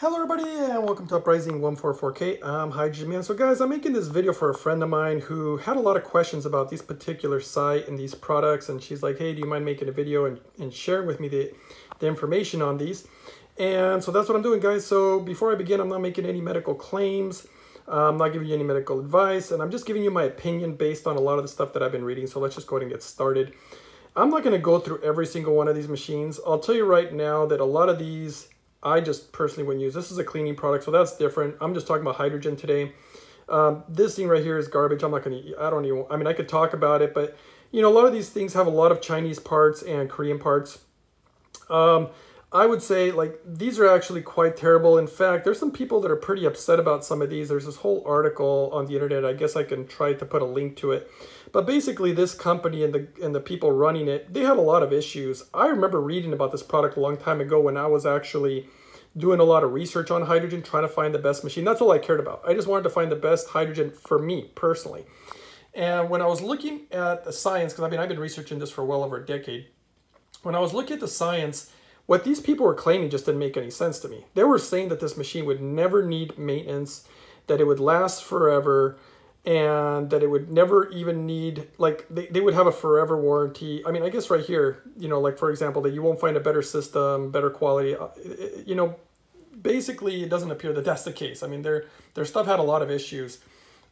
Hello everybody and welcome to Uprising 144K. I'm Hydrogen Man. So guys, I'm making this video for a friend of mine who had a lot of questions about this particular site and these products and she's like, hey, do you mind making a video and, and sharing with me the, the information on these? And so that's what I'm doing guys. So before I begin, I'm not making any medical claims. I'm not giving you any medical advice and I'm just giving you my opinion based on a lot of the stuff that I've been reading. So let's just go ahead and get started. I'm not going to go through every single one of these machines. I'll tell you right now that a lot of these I just personally wouldn't use. This is a cleaning product, so that's different. I'm just talking about hydrogen today. Um, this thing right here is garbage. I'm not going to, I don't even, I mean, I could talk about it, but you know, a lot of these things have a lot of Chinese parts and Korean parts. Um, I would say like these are actually quite terrible. In fact, there's some people that are pretty upset about some of these. There's this whole article on the internet. I guess I can try to put a link to it. But basically this company and the and the people running it, they had a lot of issues. I remember reading about this product a long time ago when I was actually doing a lot of research on hydrogen, trying to find the best machine. That's all I cared about. I just wanted to find the best hydrogen for me personally. And when I was looking at the science, because I mean, I've been researching this for well over a decade. When I was looking at the science, what these people were claiming just didn't make any sense to me. They were saying that this machine would never need maintenance, that it would last forever, and that it would never even need, like, they, they would have a forever warranty. I mean, I guess right here, you know, like, for example, that you won't find a better system, better quality. Uh, you know, basically, it doesn't appear that that's the case. I mean, their, their stuff had a lot of issues.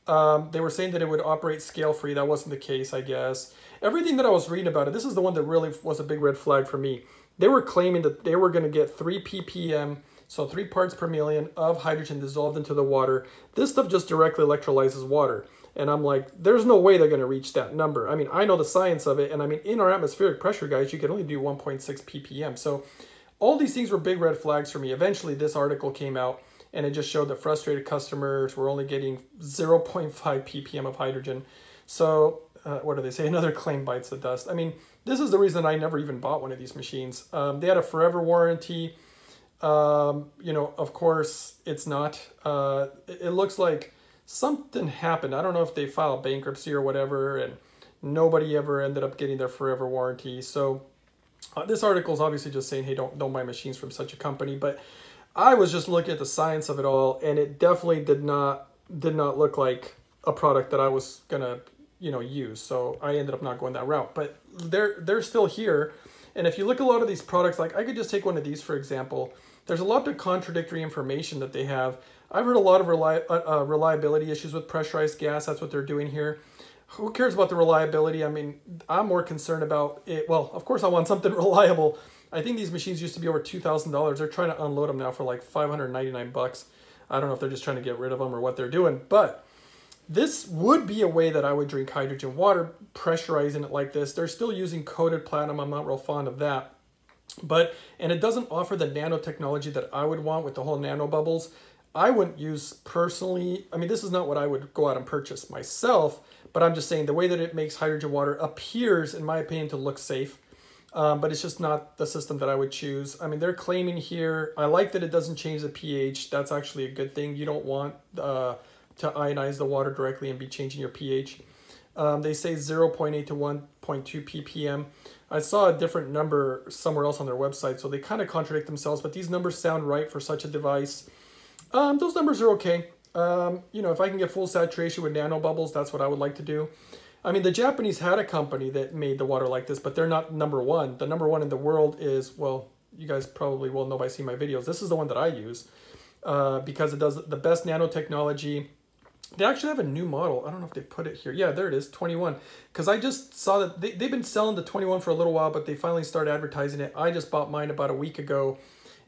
Um, they were saying that it would operate scale-free. That wasn't the case, I guess. Everything that I was reading about it, this is the one that really was a big red flag for me they were claiming that they were going to get 3 ppm, so 3 parts per million of hydrogen dissolved into the water. This stuff just directly electrolyzes water. And I'm like, there's no way they're going to reach that number. I mean, I know the science of it. And I mean, in our atmospheric pressure, guys, you can only do 1.6 ppm. So all these things were big red flags for me. Eventually, this article came out and it just showed that frustrated customers were only getting 0.5 ppm of hydrogen. So uh, what do they say? Another claim bites the dust. I mean, this is the reason I never even bought one of these machines. Um, they had a forever warranty. Um, you know, of course, it's not. Uh, it looks like something happened. I don't know if they filed bankruptcy or whatever, and nobody ever ended up getting their forever warranty. So uh, this article is obviously just saying, hey, don't don't buy machines from such a company. But I was just looking at the science of it all, and it definitely did not did not look like a product that I was gonna you know use. So I ended up not going that route. But they're they're still here. And if you look at a lot of these products, like I could just take one of these for example. There's a lot of contradictory information that they have. I've heard a lot of reli uh, uh, reliability issues with pressurized gas. That's what they're doing here. Who cares about the reliability? I mean, I'm more concerned about it. Well, of course I want something reliable. I think these machines used to be over $2,000. They're trying to unload them now for like 599 bucks. I don't know if they're just trying to get rid of them or what they're doing, but this would be a way that I would drink hydrogen water, pressurizing it like this. They're still using coated platinum. I'm not real fond of that. But, and it doesn't offer the nanotechnology that I would want with the whole nano bubbles. I wouldn't use personally, I mean, this is not what I would go out and purchase myself, but I'm just saying the way that it makes hydrogen water appears, in my opinion, to look safe. Um, but it's just not the system that I would choose. I mean, they're claiming here, I like that it doesn't change the pH. That's actually a good thing. You don't want uh, to ionize the water directly and be changing your pH. Um, they say 0.8 to 1.2 ppm. I saw a different number somewhere else on their website, so they kind of contradict themselves, but these numbers sound right for such a device. Um, those numbers are okay. Um, you know, if I can get full saturation with nanobubbles, that's what I would like to do. I mean, the Japanese had a company that made the water like this, but they're not number one. The number one in the world is, well, you guys probably will know by seeing my videos. This is the one that I use uh, because it does the best nanotechnology, they actually have a new model. I don't know if they put it here. Yeah, there it is, 21. Because I just saw that they, they've been selling the 21 for a little while, but they finally started advertising it. I just bought mine about a week ago,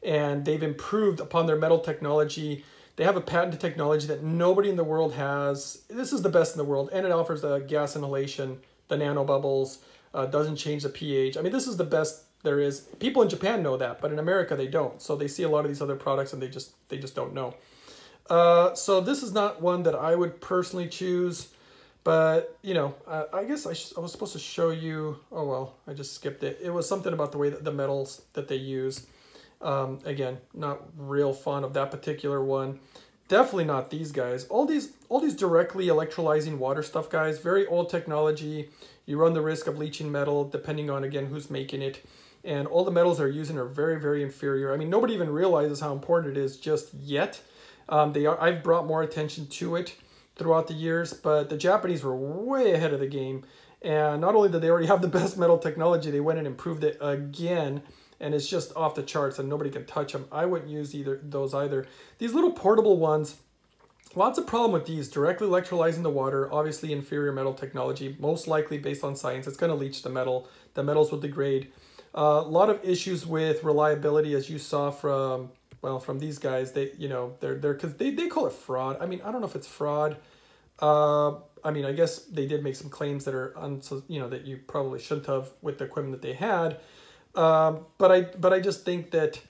and they've improved upon their metal technology. They have a patented technology that nobody in the world has. This is the best in the world, and it offers the gas inhalation, the nano bubbles, uh, doesn't change the pH. I mean, this is the best there is. People in Japan know that, but in America they don't. So they see a lot of these other products and they just they just don't know. Uh, so this is not one that I would personally choose, but you know, I guess I, I, was supposed to show you, oh well, I just skipped it. It was something about the way that the metals that they use. Um, again, not real fond of that particular one. Definitely not these guys. All these, all these directly electrolyzing water stuff, guys, very old technology. You run the risk of leaching metal depending on, again, who's making it. and all the metals they're using are very, very inferior. I mean, nobody even realizes how important it is just yet. Um, they are, I've brought more attention to it throughout the years, but the Japanese were way ahead of the game. And not only did they already have the best metal technology, they went and improved it again and it's just off the charts and nobody can touch them. I wouldn't use either those either. These little portable ones, lots of problem with these. Directly electrolyzing the water, obviously inferior metal technology, most likely based on science. It's going to leach the metal. The metals will degrade. A uh, lot of issues with reliability, as you saw from well from these guys. They you know they're they're because they they call it fraud. I mean I don't know if it's fraud. Uh, I mean I guess they did make some claims that are un you know that you probably shouldn't have with the equipment that they had. Um, but I but I just think that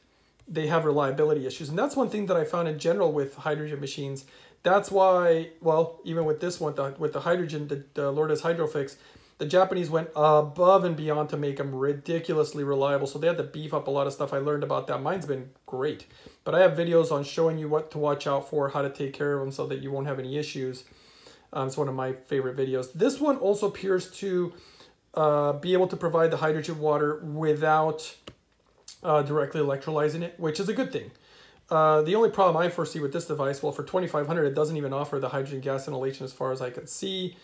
they have reliability issues, and that's one thing that I found in general with hydrogen machines. That's why, well, even with this one, the, with the hydrogen, the, the Lourdes Hydrofix, the Japanese went above and beyond to make them ridiculously reliable. So they had to beef up a lot of stuff. I learned about that. Mine's been great. But I have videos on showing you what to watch out for, how to take care of them so that you won't have any issues. Um, it's one of my favorite videos. This one also appears to uh, be able to provide the hydrogen water without uh, directly electrolyzing it, which is a good thing. Uh, the only problem I foresee with this device, well, for 2500 it doesn't even offer the hydrogen gas inhalation as far as I can see.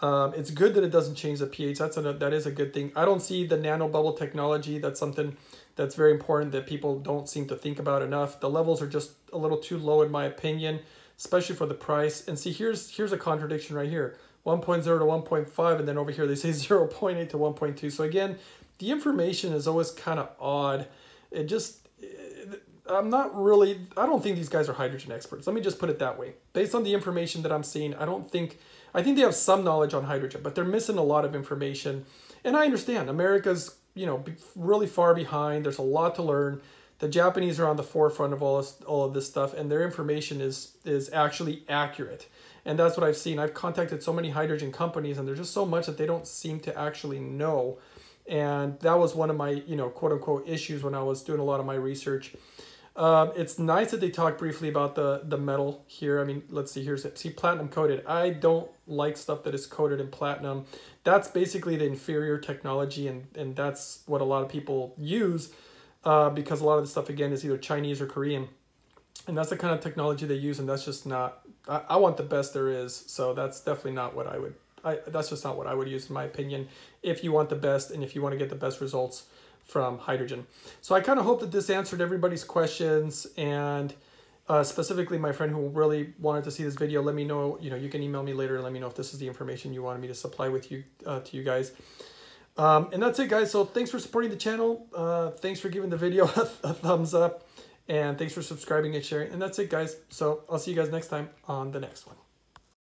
Um, it's good that it doesn't change the pH. That's a, that is a good thing. I don't see the nano bubble technology. That's something that's very important that people don't seem to think about enough. The levels are just a little too low in my opinion, especially for the price. And see, here's here's a contradiction right here. 1.0 to 1.5, and then over here they say 0.8 to 1.2. So again, the information is always kind of odd. It just, I'm not really, I don't think these guys are hydrogen experts. Let me just put it that way. Based on the information that I'm seeing, I don't think, I think they have some knowledge on hydrogen, but they're missing a lot of information. And I understand America's, you know, really far behind. There's a lot to learn. The Japanese are on the forefront of all, this, all of this stuff, and their information is, is actually accurate. And that's what I've seen. I've contacted so many hydrogen companies and there's just so much that they don't seem to actually know. And that was one of my, you know, quote unquote issues when I was doing a lot of my research. Um, it's nice that they talk briefly about the, the metal here. I mean, let's see, here's it. See, platinum coated. I don't like stuff that is coated in platinum. That's basically the inferior technology, and, and that's what a lot of people use uh, because a lot of the stuff, again, is either Chinese or Korean. And that's the kind of technology they use, and that's just not I, I want the best there is. So that's definitely not what I would. I, that's just not what I would use in my opinion. If you want the best and if you want to get the best results from hydrogen. So I kind of hope that this answered everybody's questions and uh, specifically my friend who really wanted to see this video, let me know, you know, you can email me later and let me know if this is the information you wanted me to supply with you, uh, to you guys. Um, and that's it guys. So thanks for supporting the channel. Uh, thanks for giving the video a, a thumbs up. And thanks for subscribing and sharing. And that's it, guys. So I'll see you guys next time on the next one.